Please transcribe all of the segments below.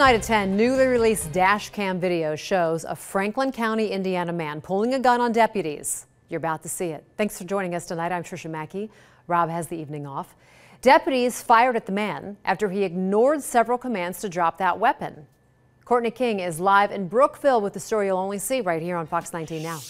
tonight at 10, newly released dash cam video shows a Franklin County, Indiana man pulling a gun on deputies. You're about to see it. Thanks for joining us tonight. I'm Tricia Macke. Rob has the evening off. Deputies fired at the man after he ignored several commands to drop that weapon. Courtney King is live in Brookville with the story you'll only see right here on Fox 19 now.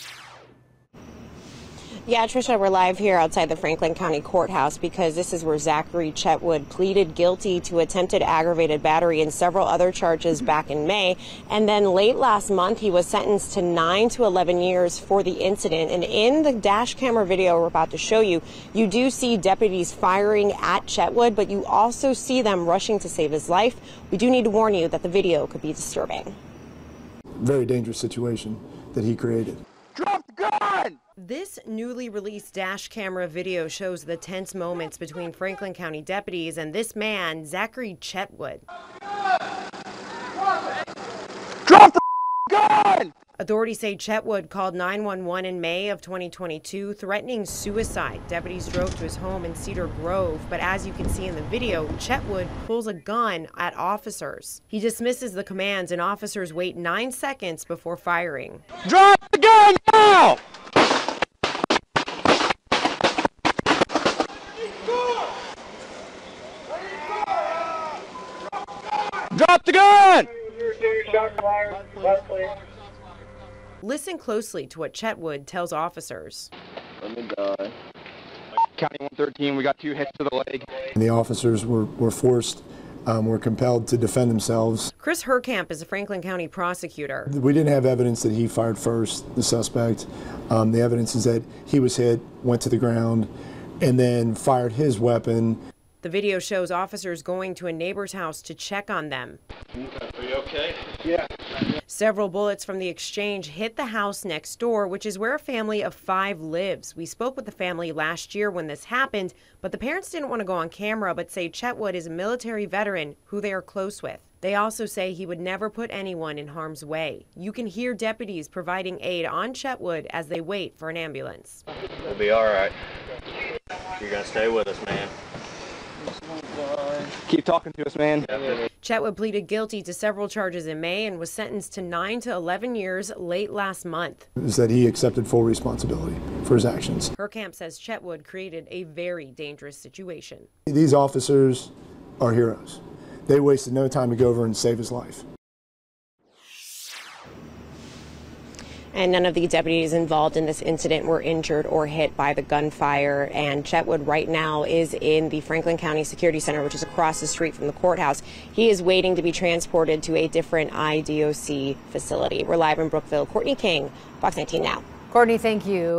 Yeah, Tricia, we're live here outside the Franklin County Courthouse because this is where Zachary Chetwood pleaded guilty to attempted aggravated battery and several other charges back in May. And then late last month, he was sentenced to 9 to 11 years for the incident. And in the dash camera video we're about to show you, you do see deputies firing at Chetwood, but you also see them rushing to save his life. We do need to warn you that the video could be disturbing. Very dangerous situation that he created. Drop the gun! This newly released dash camera video shows the tense moments between Franklin County deputies and this man, Zachary Chetwood. Drop the gun! Authorities say Chetwood called 911 in May of 2022, threatening suicide. Deputies drove to his home in Cedar Grove, but as you can see in the video, Chetwood pulls a gun at officers. He dismisses the commands, and officers wait nine seconds before firing. Drop the gun now! Drop the gun! Listen closely to what Chetwood tells officers. Let me die. County 113, we got two hits to the leg. And the officers were, were forced, um, were compelled to defend themselves. Chris Huerkamp is a Franklin County prosecutor. We didn't have evidence that he fired first, the suspect. Um, the evidence is that he was hit, went to the ground, and then fired his weapon. The video shows officers going to a neighbor's house to check on them. Are you okay? Yeah. Several bullets from the exchange hit the house next door, which is where a family of five lives. We spoke with the family last year when this happened, but the parents didn't want to go on camera, but say Chetwood is a military veteran who they are close with. They also say he would never put anyone in harm's way. You can hear deputies providing aid on Chetwood as they wait for an ambulance. We'll be all right. You're gonna stay with us, man. Keep talking to us, man. Chetwood pleaded guilty to several charges in May and was sentenced to 9 to 11 years late last month. Is that he accepted full responsibility for his actions. Huerkamp says Chetwood created a very dangerous situation. These officers are heroes. They wasted no time to go over and save his life. And none of the deputies involved in this incident were injured or hit by the gunfire. And Chetwood right now is in the Franklin County Security Center, which is across the street from the courthouse. He is waiting to be transported to a different IDOC facility. We're live in Brookville. Courtney King, Fox 19 Now. Courtney, thank you.